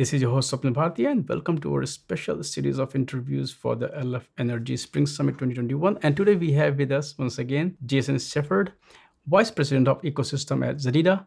This is your host, Swapnil Bhartiya, and welcome to our special series of interviews for the LF Energy Spring Summit 2021. And today we have with us, once again, Jason Shepherd, Vice President of Ecosystem at Zededa.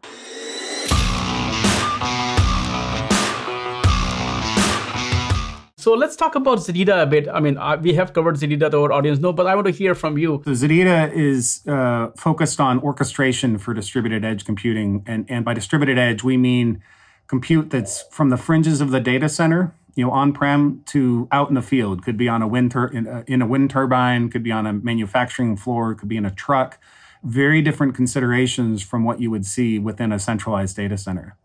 So let's talk about Zededa a bit. I mean, uh, we have covered Zededa, the our audience know, but I want to hear from you. So Zededa is uh, focused on orchestration for distributed edge computing, and and by distributed edge we mean compute that's from the fringes of the data center, you know, on-prem to out in the field. Could be on a wind tur- in, a, in a wind turbine, could be on a manufacturing floor, could be in a truck. Very different considerations from what you would see within a centralized data center.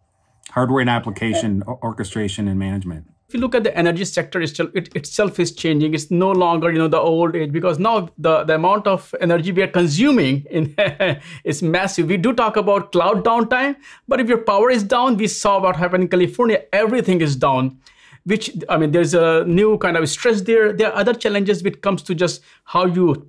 Hardware and application orchestration and management if you look at the energy sector itself, it itself is changing. It's no longer you know the old age because now the, the amount of energy we are consuming in is massive. We do talk about cloud downtime but if your power is down we saw what happened in california. Everything is down which i mean there's a new kind of stress there. There are other challenges which comes to just how you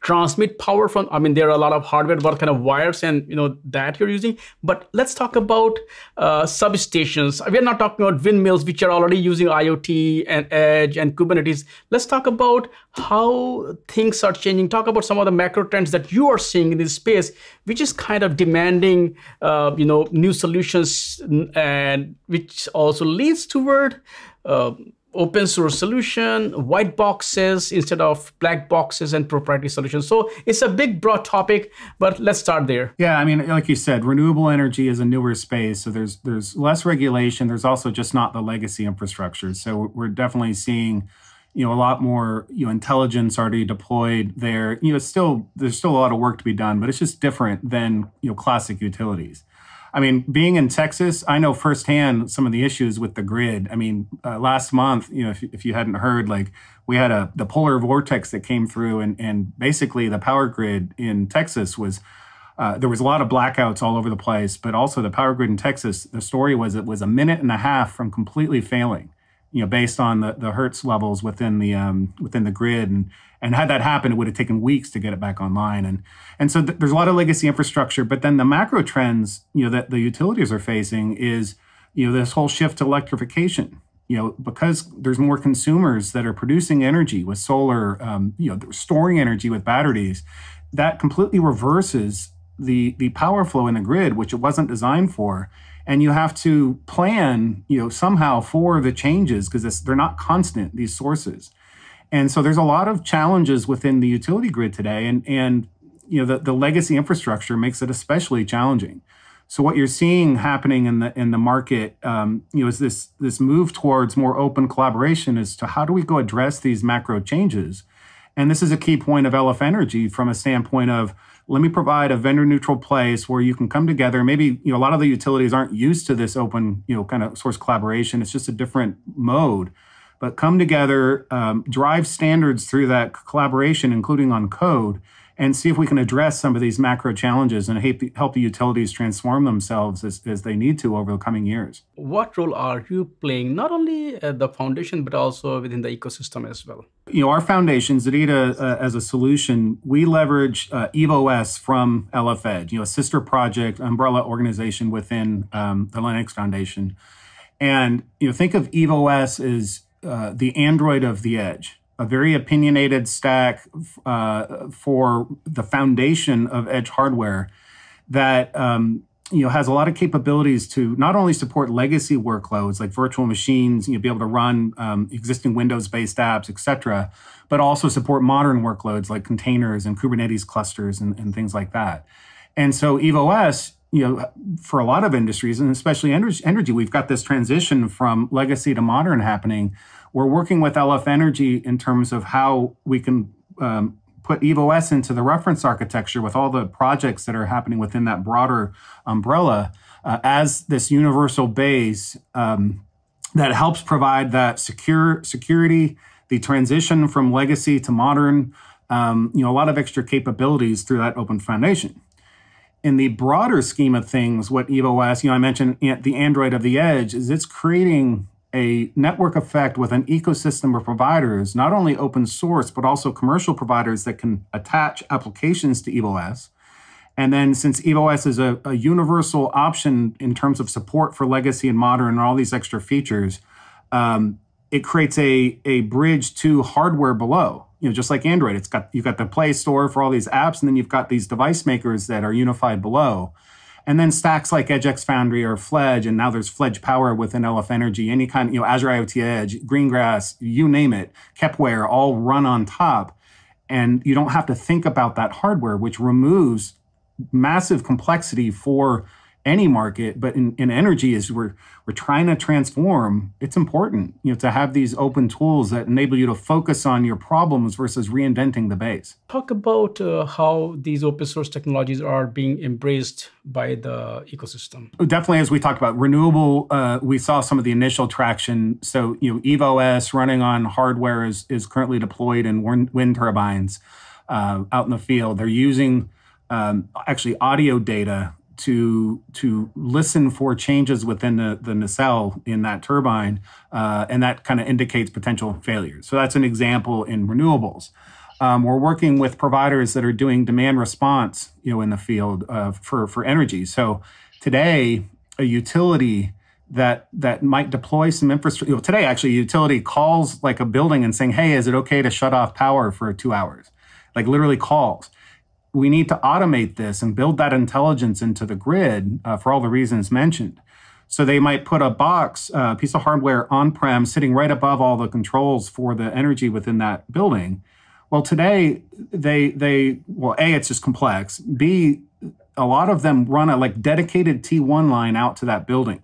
transmit power from i mean there are a lot of hardware what kind of wires and you know that you're using. But let's talk about uh, substations. We're not talking about windmills which are already using iot and edge and kubernetes. Let's talk about how things are changing. Talk about some of the macro trends that you are seeing in this space which is kind of demanding uh, you know new solutions and which also leads toward uh, open source solution, white boxes instead of black boxes and proprietary solutions. So it's a big broad topic, but let's start there. Yeah, I mean, like you said, renewable energy is a newer space, so there's there's less regulation. There's also just not the legacy infrastructure. So we're definitely seeing you know a lot more you know intelligence already deployed there you know still there's still a lot of work to be done but it's just different than you know classic utilities I mean, being in Texas, I know firsthand some of the issues with the grid. I mean, uh, last month, you know, if, if you hadn't heard, like we had a the polar vortex that came through, and and basically the power grid in Texas was. Uh, there was a lot of blackouts all over the place, but also the power grid in Texas. The story was it was a minute and a half from completely failing, you know, based on the, the hertz levels within the um, within the grid, and and had that happen, it would have taken weeks to get it back online. And and so th- there's a lot of legacy infrastructure. But then the macro trends, you know, that the utilities are facing is, you know, this whole shift to electrification. You know, because there's more consumers that are producing energy with solar, um, you know, storing energy with batteries, that completely reverses the the power flow in the grid, which it wasn't designed for. And you have to plan, you know, somehow for the changes because they're not constant. These sources. And so there's a lot of challenges within the utility grid today, and and you know the, the legacy infrastructure makes it especially challenging. So what you're seeing happening in the in the market, um, you know, is this this move towards more open collaboration as to how do we go address these macro changes, and this is a key point of LF Energy from a standpoint of let me provide a vendor neutral place where you can come together. Maybe you know a lot of the utilities aren't used to this open you know kind of source collaboration. It's just a different mode but come together, um, drive standards through that collaboration, including on code, and see if we can address some of these macro challenges and help the utilities transform themselves as, as they need to over the coming years. What role are you playing, not only at the foundation, but also within the ecosystem as well? You know, our foundation, Zededa, uh, as a solution, we leverage uh, EVE-OS from LF Edge, you know, a sister project, umbrella organization within um, the Linux Foundation. And, you know, think of EVE-OS as uh, the Android of the edge, a very opinionated stack uh, for the foundation of edge hardware that um, you know has a lot of capabilities to not only support legacy workloads like virtual machines, you know, be able to run um, existing Windows-based apps, etc., but also support modern workloads like containers and Kubernetes clusters and, and things like that. And so EVE-OS you know, for a lot of industries and especially energy, we've got this transition from legacy to modern happening. We're working with LF Energy in terms of how we can um, put EVE-OS into the reference architecture with all the projects that are happening within that broader umbrella uh, as this universal base um, that helps provide that secure security, the transition from legacy to modern, um, you know, a lot of extra capabilities through that open foundation in the broader scheme of things, what EVE-OS, you know, I mentioned the Android of the edge, is it's creating a network effect with an ecosystem of providers, not only open source, but also commercial providers that can attach applications to EVE-OS And then since EVE-OS is a, a universal option in terms of support for legacy and modern and all these extra features, um, it creates a, a bridge to hardware below. You know, just like Android, it's got you've got the Play Store for all these apps, and then you've got these device makers that are unified below. And then stacks like EdgeX Foundry or Fledge, and now there's Fledge Power within LF Energy, any kind, you know, Azure IoT Edge, Greengrass, you name it, Kepware, all run on top. And you don't have to think about that hardware, which removes massive complexity for any market, but in, in energy is we're we're trying to transform. It's important, you know, to have these open tools that enable you to focus on your problems versus reinventing the base. Talk about uh, how these open source technologies are being embraced by the ecosystem. Definitely, as we talked about renewable, uh, we saw some of the initial traction. So you know, EVE-OS running on hardware is is currently deployed in wind, wind turbines uh, out in the field. They're using um, actually audio data to to listen for changes within the, the nacelle in that turbine, uh, and that kind of indicates potential failures. So that's an example in renewables. Um, we're working with providers that are doing demand response, you know, in the field uh, for for energy. So today, a utility that that might deploy some infrastructure. Today, actually, a utility calls like a building and saying, "Hey, is it okay to shut off power for two hours?" Like literally calls we need to automate this and build that intelligence into the grid uh, for all the reasons mentioned. So they might put a box, a uh, piece of hardware on prem sitting right above all the controls for the energy within that building. Well, today they they well, a it's just complex. B a lot of them run a like dedicated T1 line out to that building,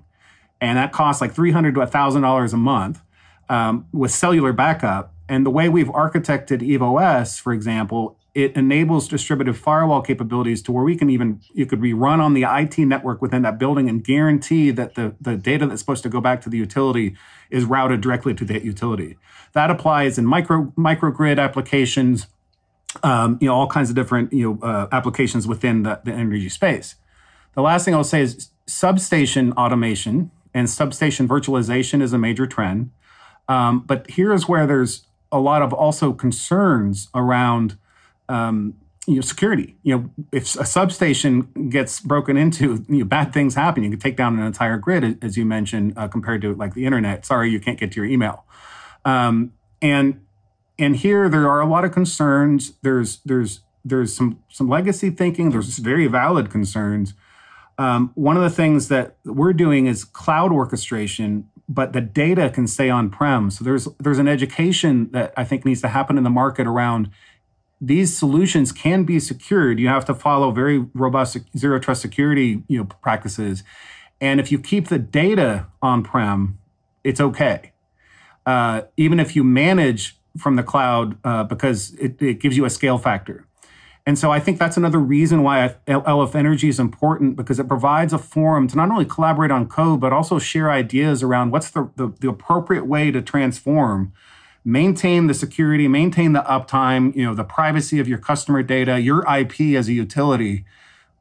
and that costs like three hundred to thousand dollars a month um, with cellular backup. And the way we've architected EVE-OS, for example, it enables distributed firewall capabilities to where we can even it could be run on the IT network within that building and guarantee that the, the data that's supposed to go back to the utility is routed directly to that utility. That applies in micro microgrid applications, um, you know, all kinds of different you know uh, applications within the, the energy space. The last thing I'll say is substation automation and substation virtualization is a major trend. Um, but here's where there's a lot of also concerns around um, you know, security. You know, if a substation gets broken into, you know, bad things happen. You can take down an entire grid, as you mentioned, uh, compared to like the internet. Sorry, you can't get to your email. Um, and and here there are a lot of concerns. There's there's there's some some legacy thinking. There's very valid concerns. Um, one of the things that we're doing is cloud orchestration, but the data can stay on prem. So there's there's an education that I think needs to happen in the market around these solutions can be secured. You have to follow very robust zero trust security you know, practices. And if you keep the data on prem, it's okay. Uh, even if you manage from the cloud, uh, because it, it gives you a scale factor. And so I think that's another reason why LF Energy is important because it provides a forum to not only collaborate on code, but also share ideas around what's the, the, the appropriate way to transform maintain the security, maintain the uptime, you know, the privacy of your customer data, your IP as a utility,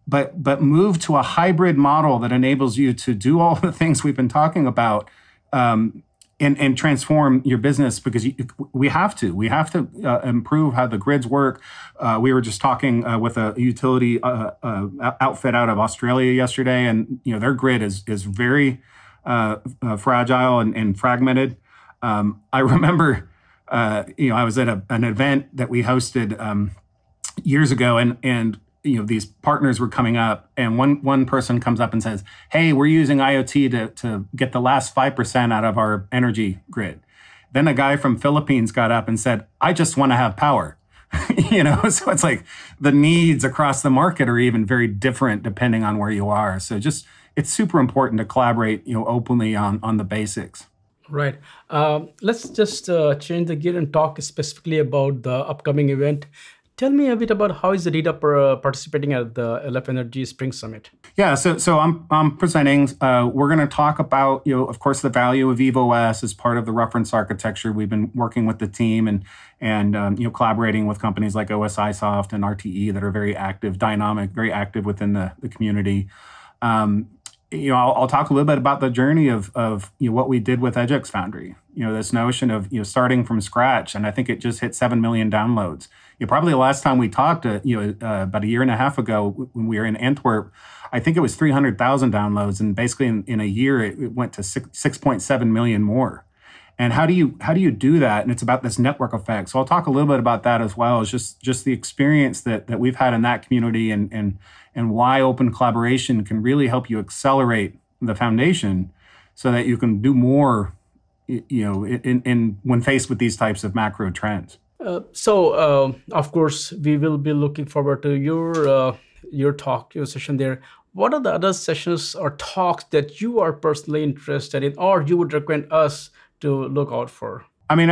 but but move to a hybrid model that enables you to do all the things we've been talking about. Um, and, and transform your business because you, we have to. We have to uh, improve how the grids work. Uh, we were just talking uh, with a utility uh, uh, outfit out of Australia yesterday, and you know their grid is is very uh, fragile and, and fragmented. Um, I remember uh, you know, I was at a, an event that we hosted um, years ago, and and you know these partners were coming up, and one one person comes up and says, "Hey, we're using IoT to to get the last five percent out of our energy grid." Then a guy from Philippines got up and said, "I just want to have power." you know, so it's like the needs across the market are even very different depending on where you are. So just it's super important to collaborate, you know, openly on on the basics. Right. Um, let's just uh, change the gear and talk specifically about the upcoming event. Tell me a bit about how is Zededa uh, participating at the LF Energy Spring Summit? Yeah, so so I'm I'm presenting. Uh, we're going to talk about you know of course the value of EVE-OS as part of the reference architecture. We've been working with the team and and um, you know collaborating with companies like OSIsoft and RTE that are very active, dynamic, very active within the the community. Um, you know, I'll, I'll, talk a little bit about the journey of, of you know, what we did with EdgeX Foundry. You know, this notion of you know starting from scratch, and I think it just hit seven million downloads. You know, probably the last time we talked, uh, you know, uh, about a year and a half ago when we were in Antwerp, I think it was three hundred thousand downloads, and basically in, in a year it, it went to six six point seven million more. And how do you how do you do that? And it's about this network effect. So I'll talk a little bit about that as well. It's just just the experience that that we've had in that community and and and why open collaboration can really help you accelerate the foundation so that you can do more you know in, in when faced with these types of macro trends uh, so uh, of course we will be looking forward to your uh, your talk your session there what are the other sessions or talks that you are personally interested in or you would recommend us to look out for i mean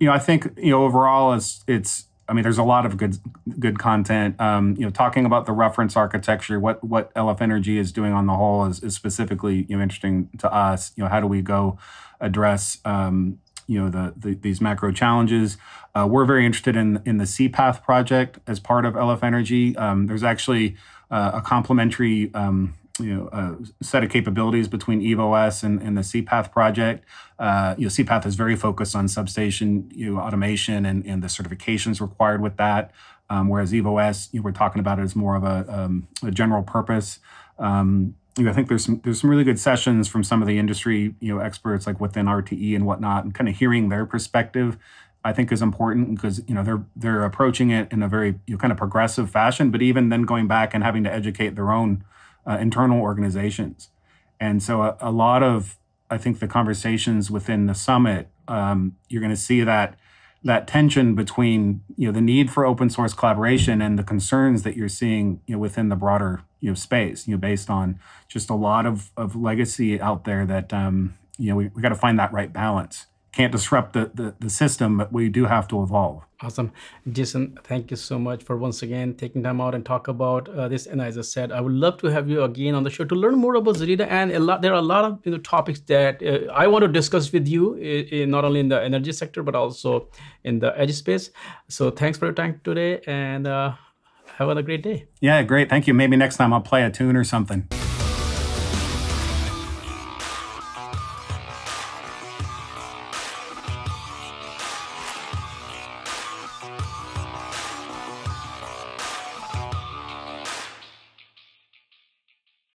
you know i think you know overall it's it's I mean, there's a lot of good good content. Um, you know, talking about the reference architecture, what what LF Energy is doing on the whole is, is specifically you know interesting to us. You know, how do we go address um, you know the, the, these macro challenges? Uh, we're very interested in in the SEAPATH project as part of LF Energy. Um, there's actually uh, a complementary um, you know, a set of capabilities between EVE-OS and, and the SEAPATH project. Uh, you know, SEAPATH is very focused on substation you know, automation and, and the certifications required with that. Um, whereas EVE-OS, you know, we're talking about it as more of a, um, a general purpose. Um, you know, I think there's some there's some really good sessions from some of the industry you know experts like within RTE and whatnot, and kind of hearing their perspective. I think is important because you know they're they're approaching it in a very you know, kind of progressive fashion, but even then going back and having to educate their own uh, internal organizations. And so a, a, lot of, I think, the conversations within the summit, um, you're going to see that that tension between you know the need for open source collaboration and the concerns that you're seeing you know within the broader you know space you know based on just a lot of of legacy out there that um, you know we, we got to find that right balance can't disrupt the, the, the system, but we do have to evolve. Awesome. Jason, thank you so much for once again taking time out and talk about uh, this. And as I said, I would love to have you again on the show to learn more about Zededa. And a lot, there are a lot of you know, topics that uh, I want to discuss with you, not only in the energy sector, but also in the edge space. So thanks for your time today and uh, have a great day. Yeah, great. Thank you. Maybe next time I'll play a tune or something.